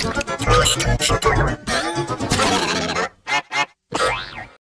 First support.